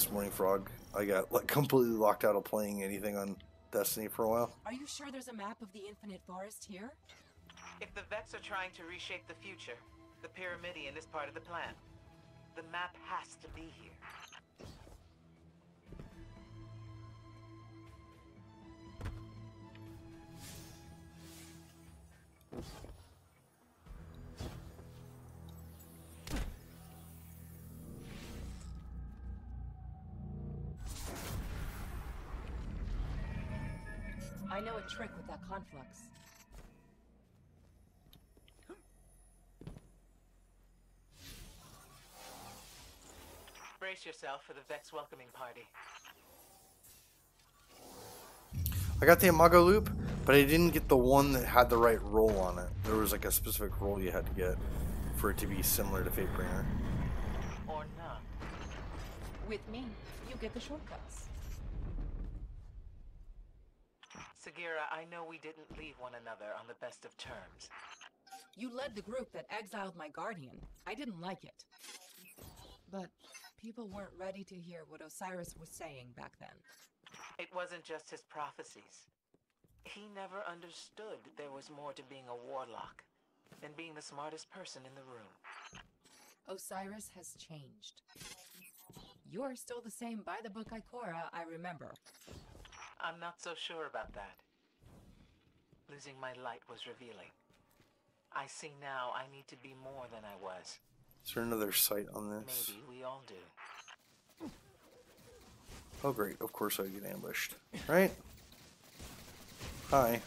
this morning, Frog. I got like completely locked out of playing anything on Destiny for a while. Are you sure there's a map of the Infinite Forest here? If the Vex are trying to reshape the future, the Pyramidion is part of the plan. The map has to be here. I know a trick with that conflux. Brace yourself for the Vex welcoming party. I got the Imago loop, but I didn't get the one that had the right roll on it. There was like a specific roll you had to get for it to be similar to Fatebringer. Or not. With me, you get the shortcuts. Sagira, I know we didn't leave one another on the best of terms. You led the group that exiled my guardian. I didn't like it. But people weren't ready to hear what Osiris was saying back then. It wasn't just his prophecies. He never understood there was more to being a warlock than being the smartest person in the room. Osiris has changed. You're still the same by the book Ikora I remember. I'm not so sure about that. Losing my light was revealing. I see now I need to be more than I was. Is there another site on this? Maybe we all do. Oh great, of course I get ambushed. Right? Hi.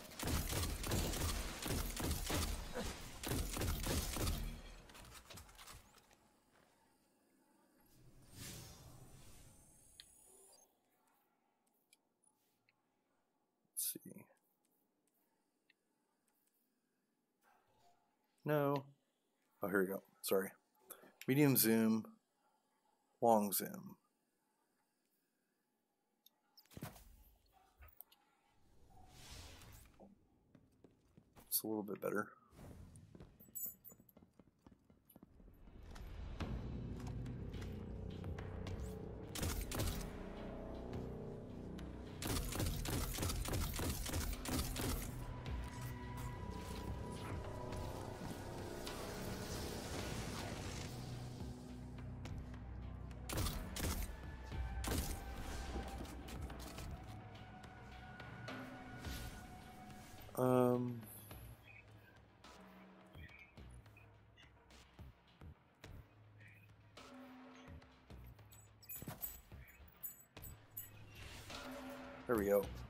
Let's see. No. Oh, here we go. Sorry. Medium zoom, long zoom. It's a little bit better. There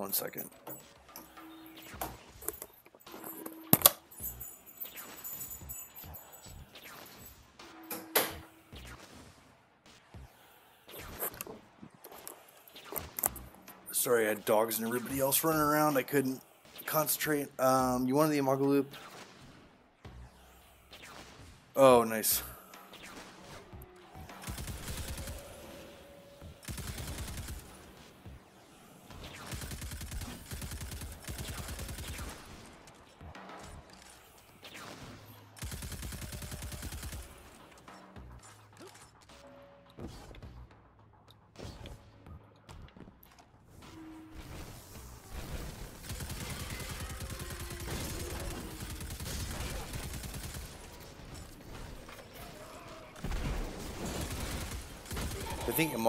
One second. Sorry, I had dogs and everybody else running around. I couldn't concentrate. Um, you wanted the Imago loop? Oh, nice.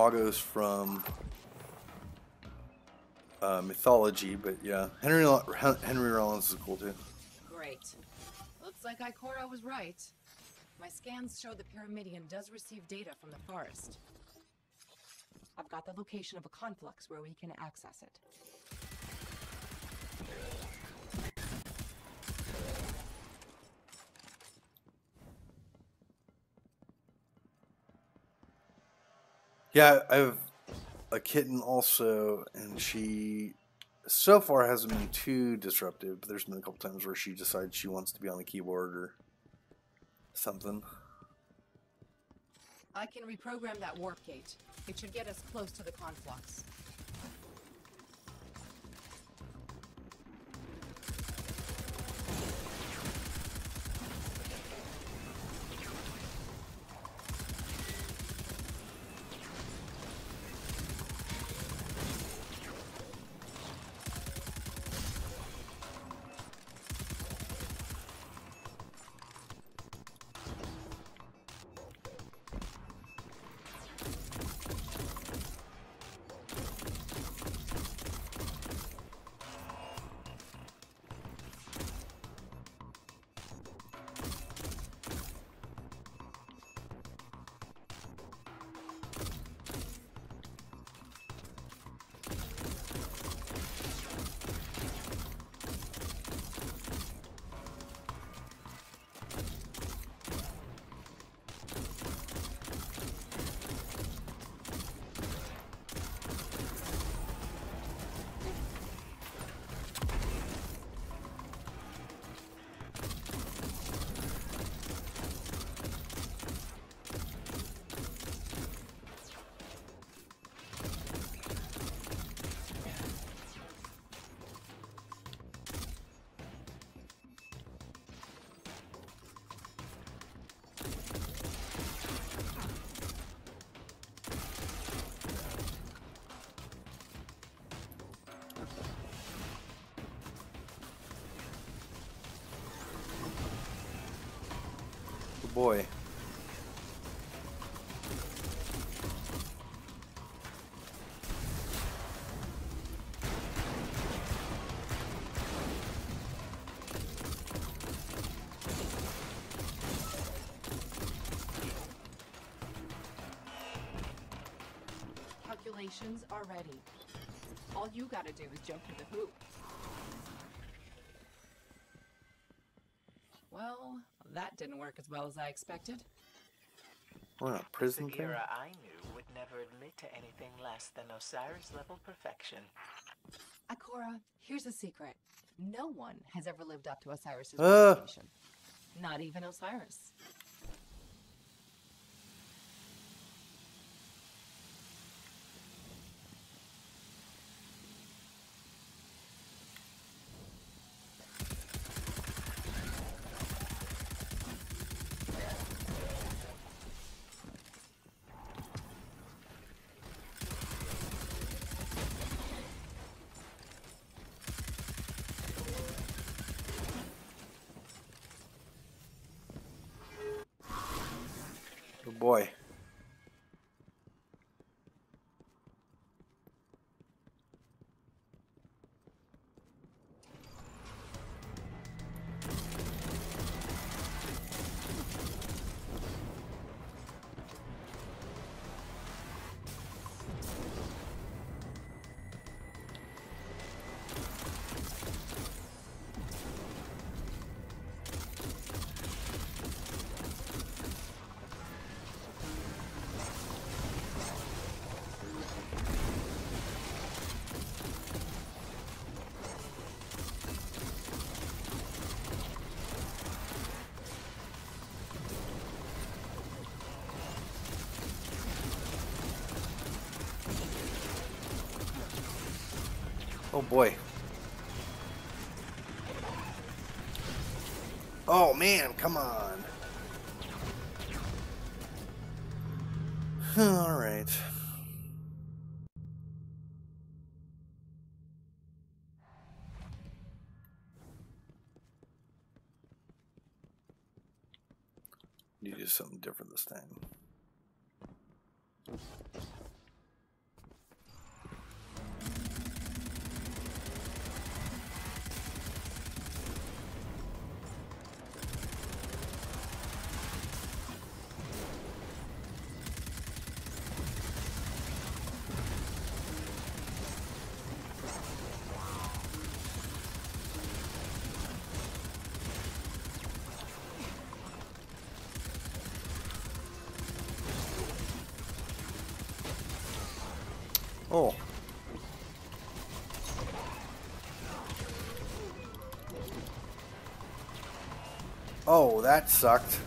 I from uh, mythology, but yeah, Henry Henry Rollins is cool too. Great. Looks like Ikora was right. My scans show the Pyramidion does receive data from the forest. I've got the location of a conflux where we can access it. Yeah, I have a kitten also, and she so far hasn't been too disruptive, but there's been a couple times where she decides she wants to be on the keyboard or something. I can reprogram that warp gate. It should get us close to the conflux. Boy. Calculations are ready. All you gotta do is jump through the hoop. Well, that didn't work as well as I expected. What a prison the thing? Sagira I knew would never admit to anything less than Osiris level perfection. Ikora, here's a secret. No one has ever lived up to Osiris's Uh. reputation. Not even Osiris. Oh boy. Oh man, come on. All right. Need to do something different this time. Oh. Oh, that sucked.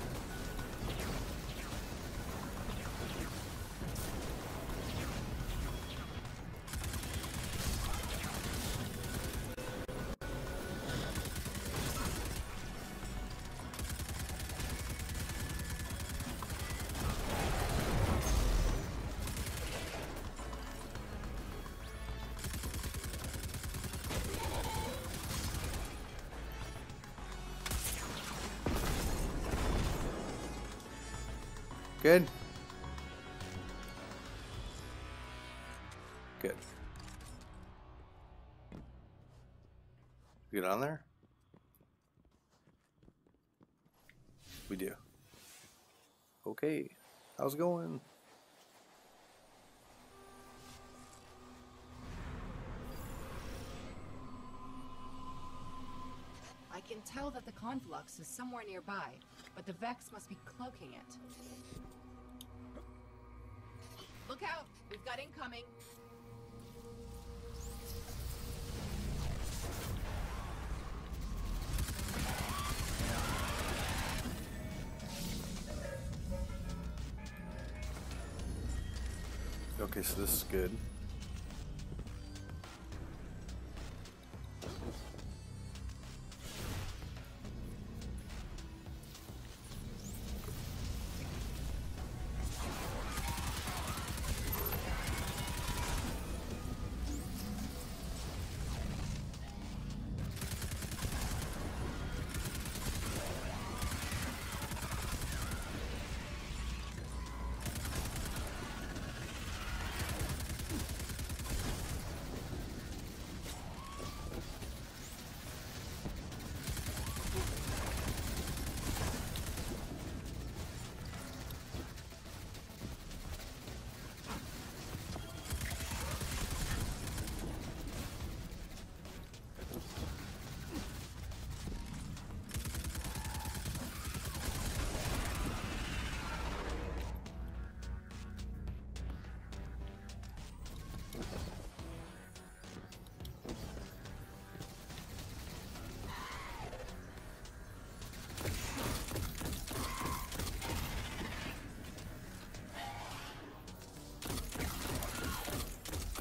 Good. Good. Get on there? We do. Okay. How's it going? Tell that the conflux is somewhere nearby, but the Vex must be cloaking it. Look out! We've got incoming! Okay, so this is good.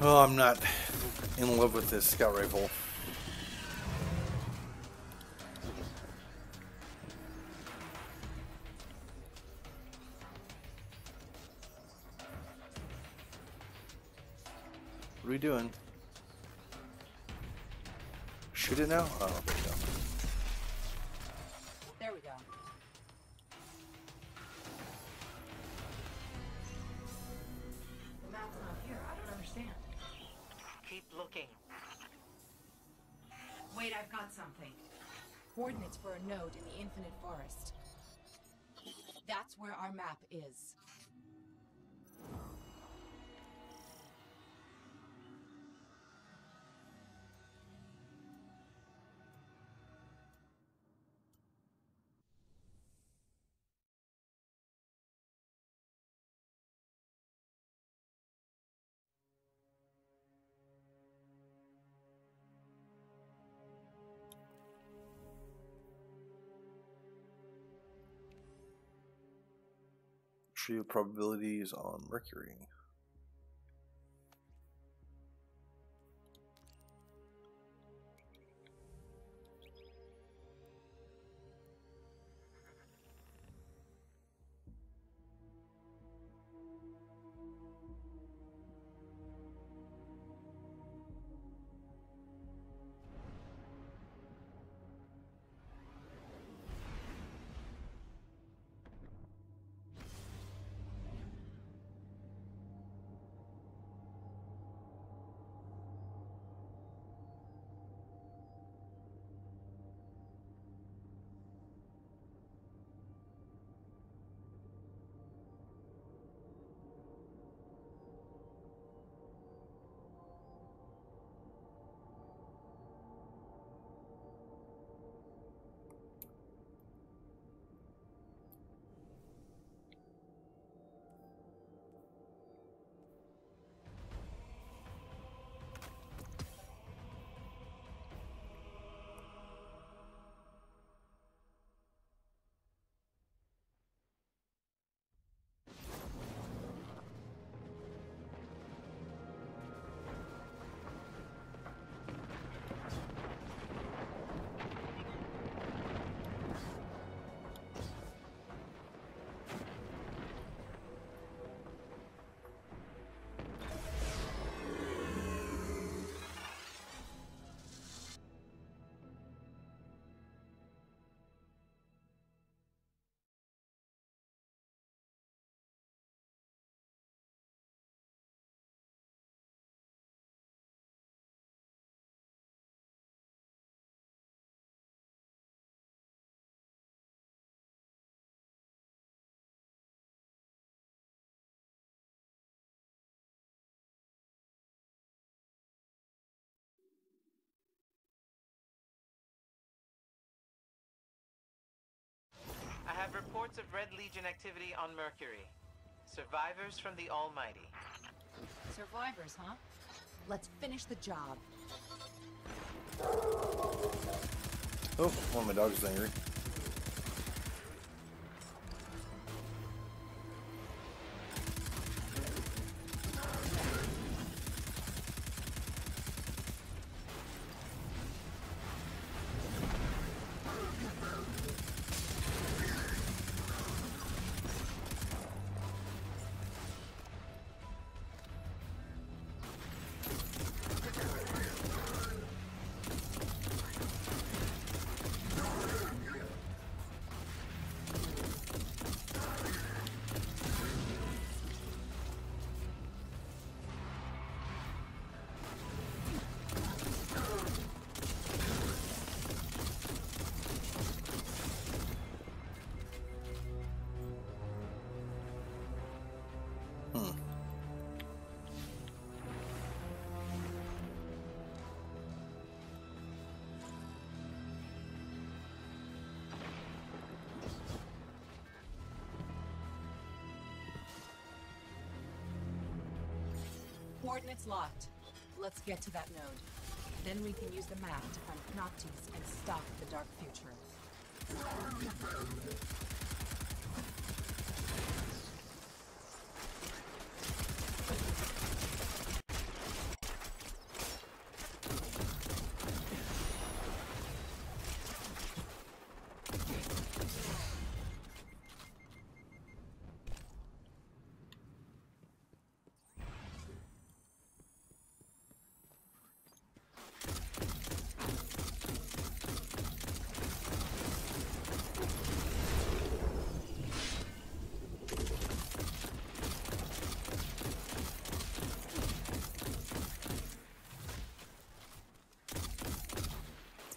Oh, I'm not in love with this scout rifle. What are we doing? Shoot it now? Oh, looking. Wait, I've got something. Coordinates for a node in the Infinite Forest. That's where our map is. Of probabilities on Mercury. Have reports of Red Legion activity on Mercury. Survivors from the Almighty. Survivors, huh? Let's finish the job. Oh, one of my dogs is angry. Coordinates locked. Let's get to that node. Then we can use the map to find Noctis and stop the Dark Future.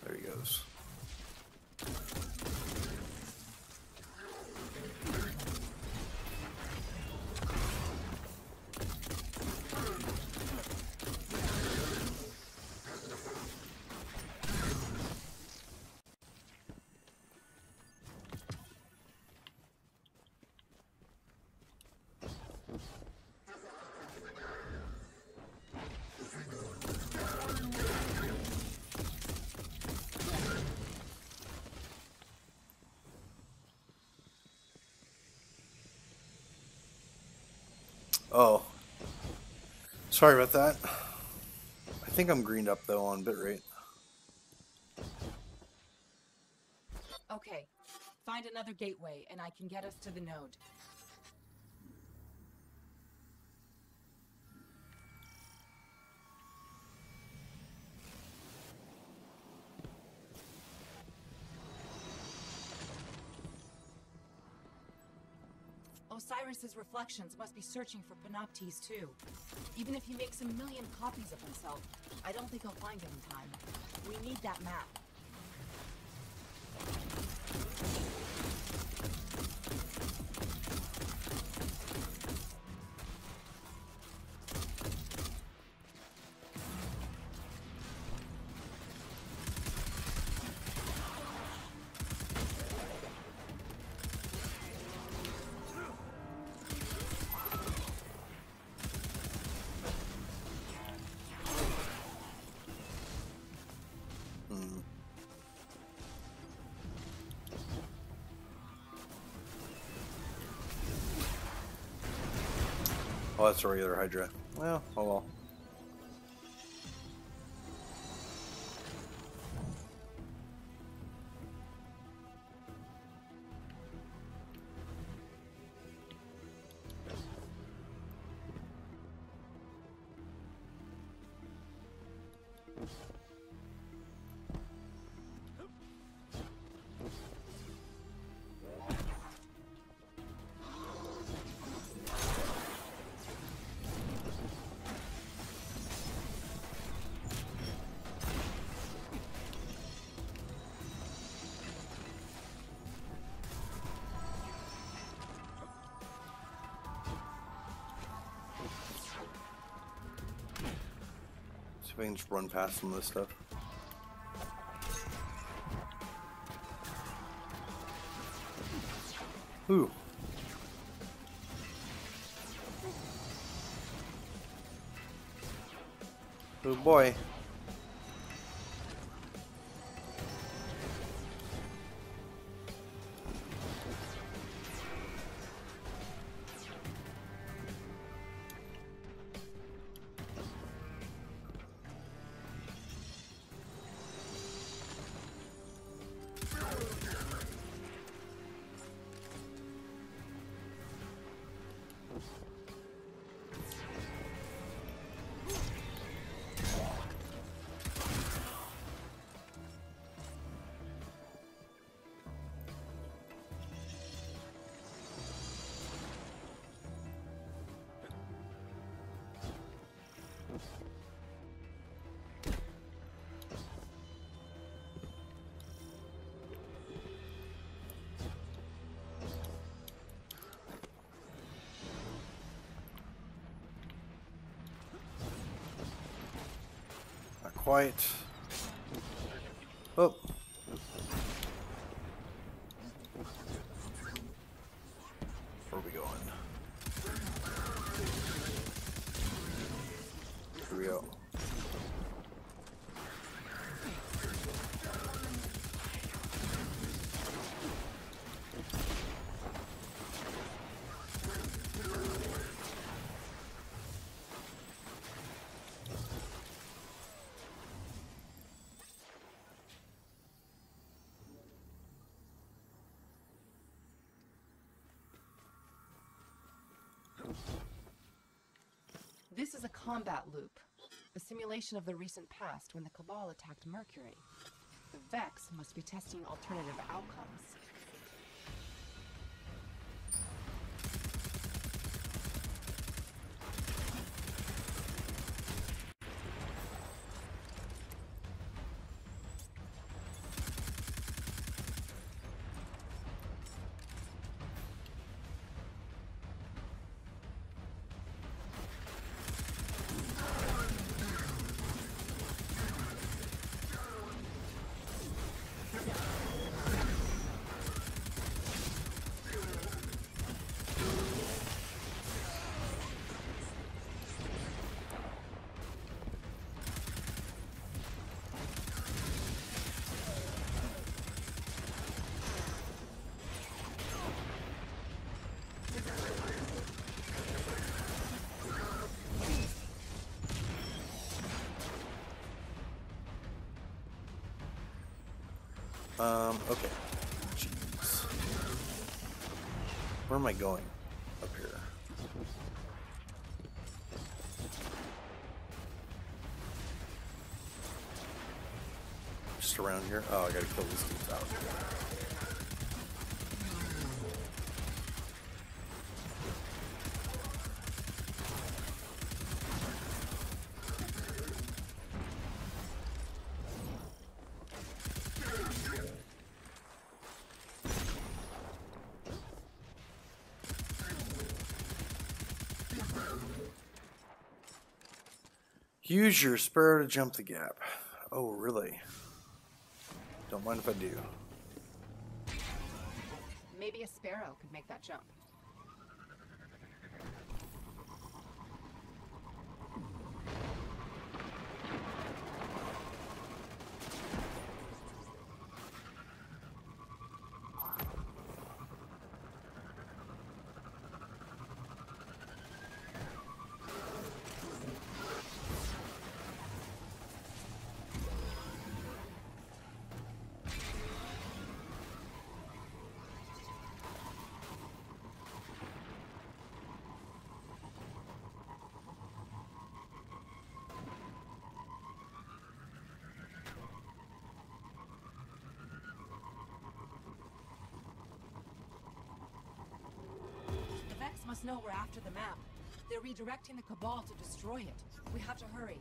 There he goes. Oh. Sorry about that. I think I'm greened up though on bitrate. Okay. Find another gateway, and I can get us to the node. Osiris's reflections must be searching for Panoptes too. Even if he makes a million copies of himself, I don't think he'll find him in time. We need that map. That's a regular Hydra. Well, oh well. I can just run past some of this stuff. Ooh. Oh boy. Quite. Oh. Where are we going? Here we go. This is a combat loop, a simulation of the recent past when the Cabal attacked Mercury. The Vex must be testing alternative outcomes. Um, okay. Jeez. Where am I going? Up here. Just around here? Oh, I gotta kill these dudes out. Use your sparrow to jump the gap. Oh, really? Don't mind if I do. Maybe a sparrow could make that jump. The Vex must know we're after the map. They're redirecting the Cabal to destroy it. We have to hurry.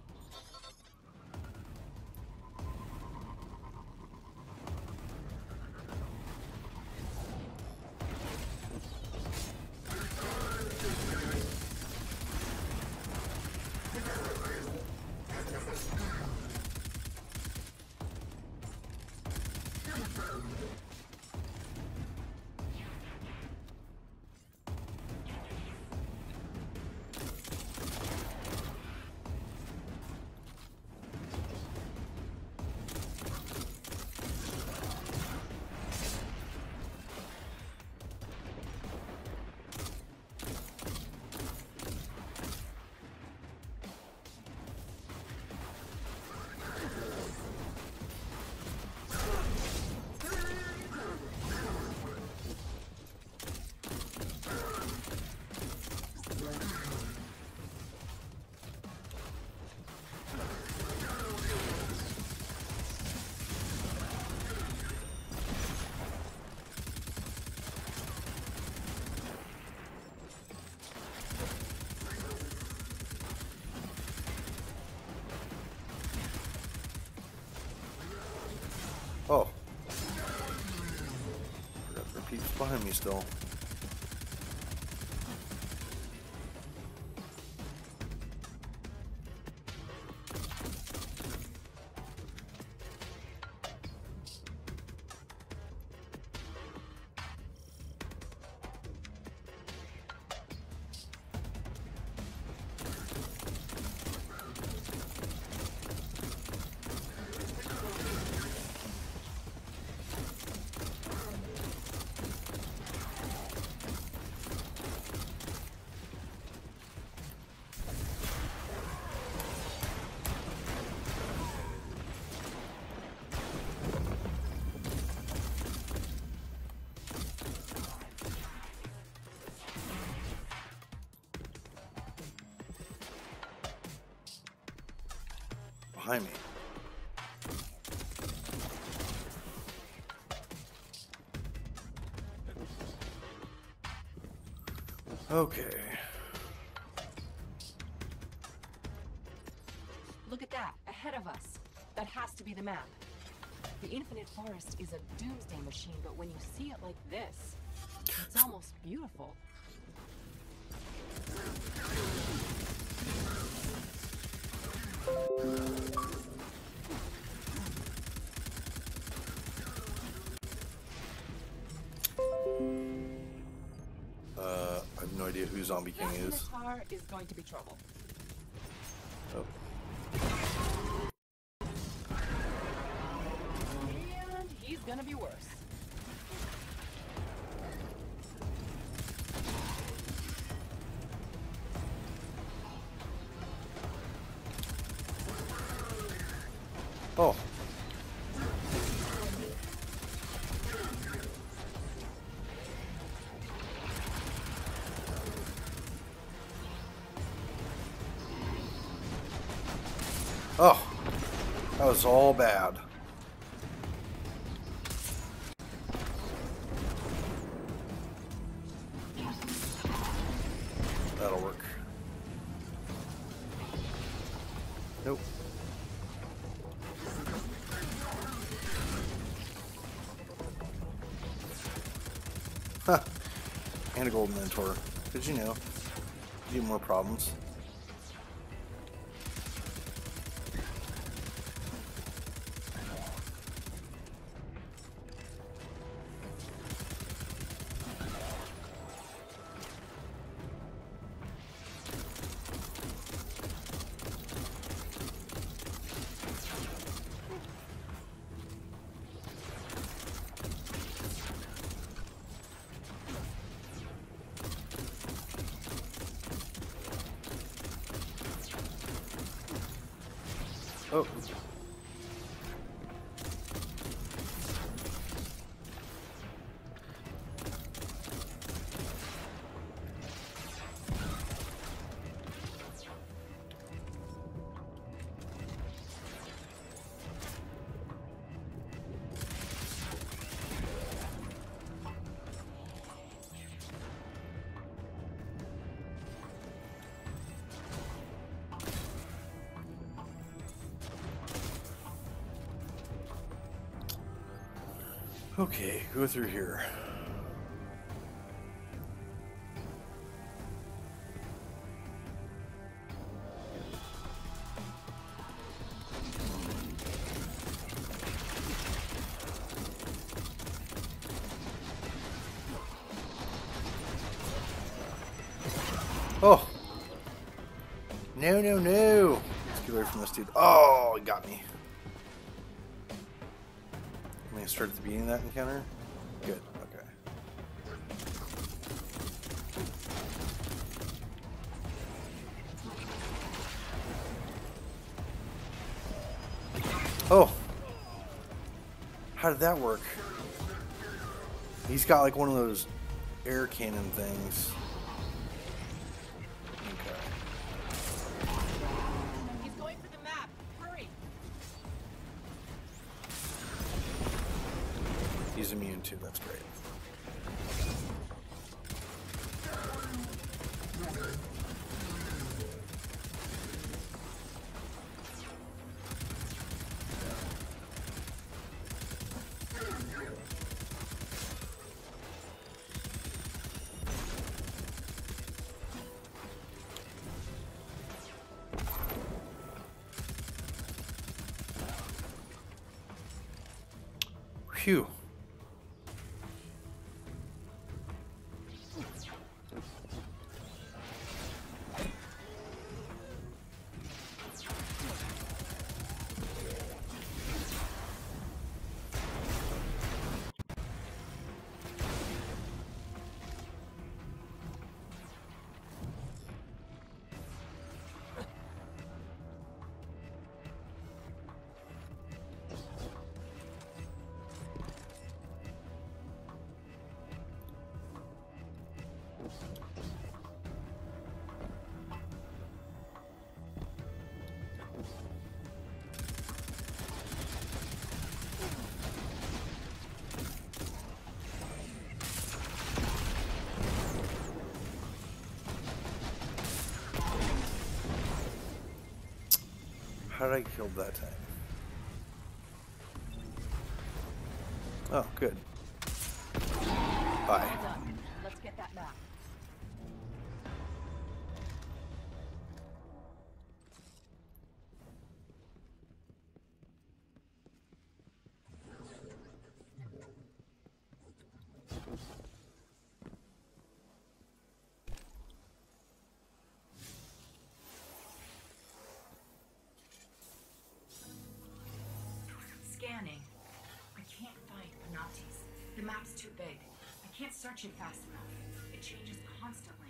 mi sto Okay. Look at that, ahead of us. That has to be the map. The Infinite Forest is a doomsday machine, but when you see it like this, it's almost beautiful. Zombie King is. Is going to be trouble. That was all bad. That'll work. Nope. Huh. And a golden mentor. Did you know? You more problems. Okay, go through here. Encounter? Good, okay. Oh! How did that work? He's got like one of those air cannon things. immune to. that's great. Phew. How did I kill that? Map's too big. I can't search it fast enough. It changes constantly.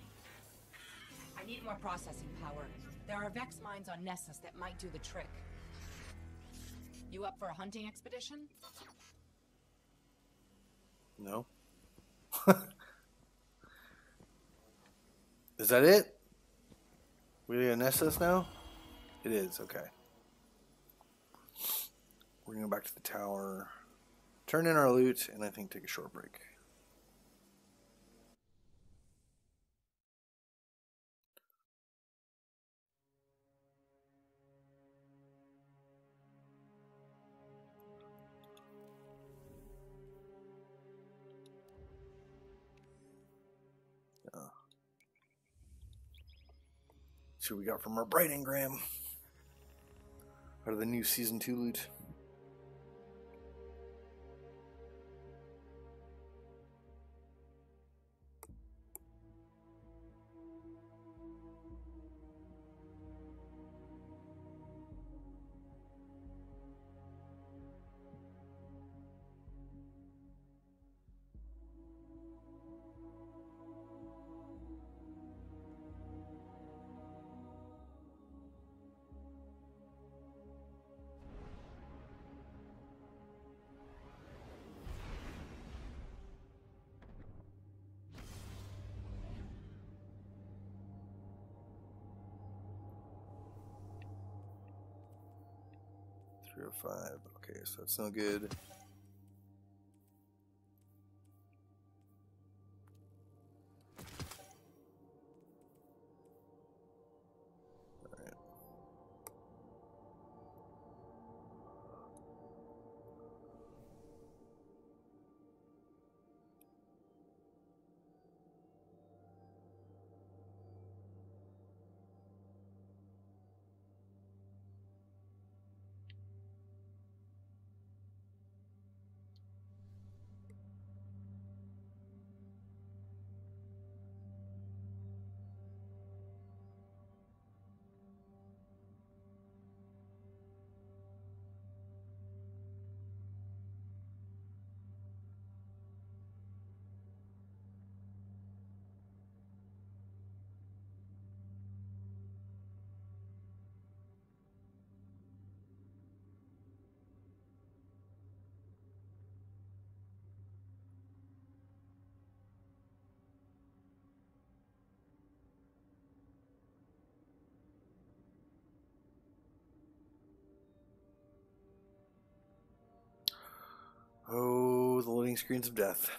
I need more processing power. There are Vex mines on Nessus that might do the trick. You up for a hunting expedition? No. is that it? We gonna Nessus now? It is, okay. We're gonna go back to the tower, turn in our loot, and I think take a short break. See what we got from our bright engram. Out of the new season two loot. Three or five. Okay, so that's no good. Oh, the loading screens of death.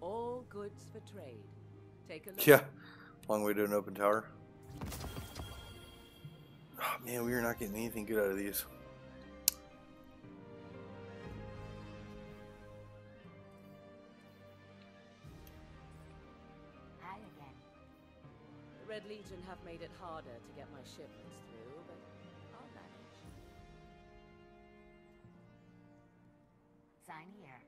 All goods for trade. Take a look. Yeah. Long way to an open tower. Man, we are not getting anything good out of these. Hi again. The Red Legion have made it harder to get my shipments through, but I'll manage. Sign here.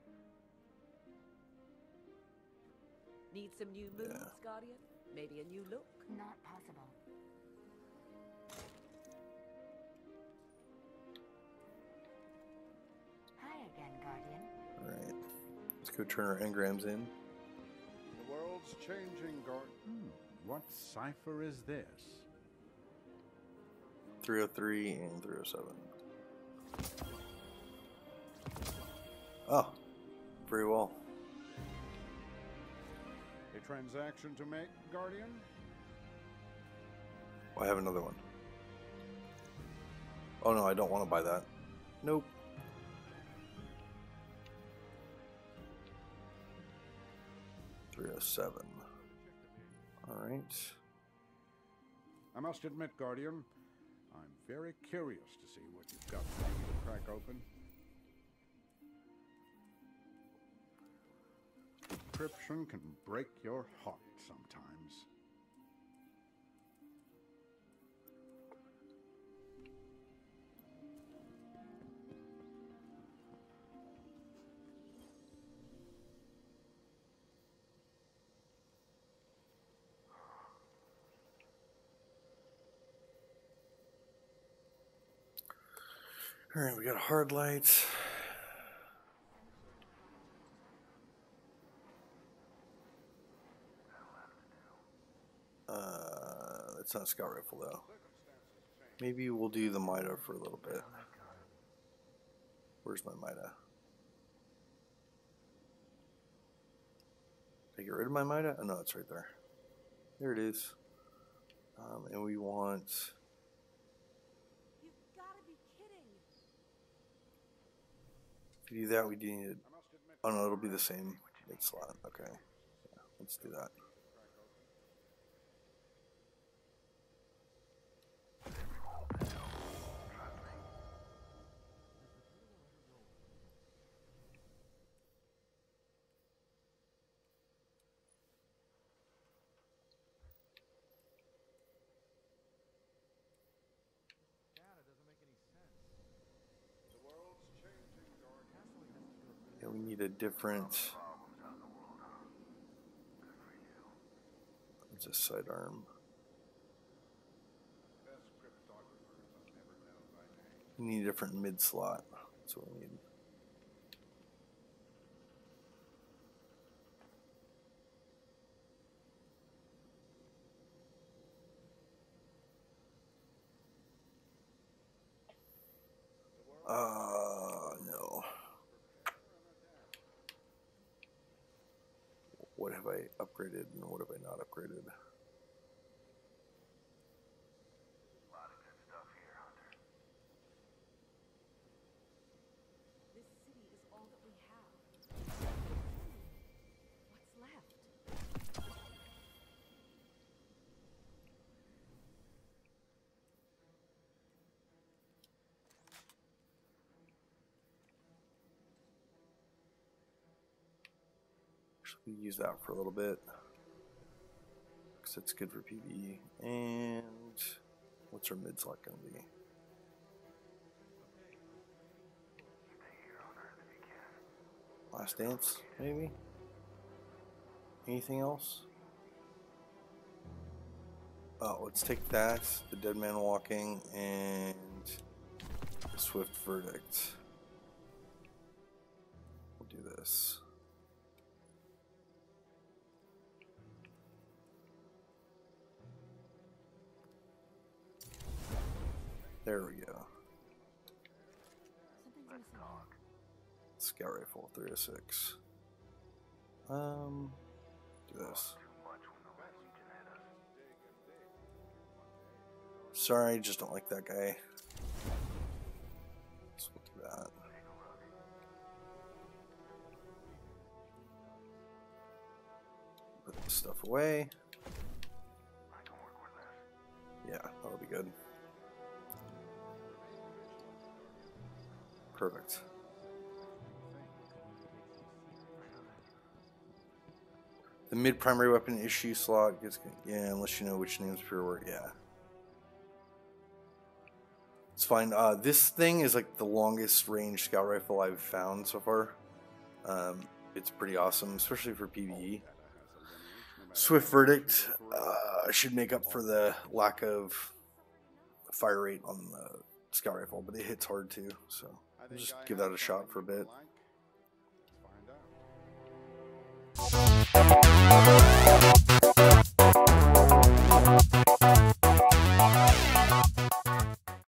Need some new moves, Yeah. Guardian? Maybe a new look? Not possible. Again, Guardian. Alright. Let's go turn our engrams in. The world's changing, Guardian. Hmm, what cipher is this? 303 and 307. Oh, very well. A transaction to make, Guardian? Oh, I have another one. Oh no, I don't want to buy that. Nope. Three oh seven. Alright. I must admit, Guardian, I'm very curious to see what you've got for me to crack open. Encryption can break your heart sometimes. Alright, we got hard lights. Uh, it's not a scout rifle though. Maybe we'll do the Mida for a little bit. Where's my Mida? Did I get rid of my Mida? Oh no, it's right there. There it is. Um, and we want. You've gotta be kidding! To do that, we do need. Oh no, it'll be the same mid slot. Okay, yeah, let's do that. A different. It's a sidearm. We need a different mid slot. That's what we need. Uh, no. What have I upgraded and what have I not upgraded? Actually, use that for a little bit. Because it's good for PvE. And what's our mid slot going to be? Last Dance, maybe? Anything else? Oh, let's take that, the Dead Man Walking, and the Swift Verdict. There we go. Something's missing. Scout rifle 306. Um, do this. Sorry, I just don't like that guy. So we'll do that. Put this stuff away. Perfect. The mid primary weapon issue slot gets yeah, unless you know which names where yeah. It's fine. Uh, this thing is like the longest range scout rifle I've found so far. Um, it's pretty awesome, especially for PvE. Swift verdict uh, should make up for the lack of fire rate on the scout rifle, but it hits hard too. So just give that a shot for a bit. like. Find out.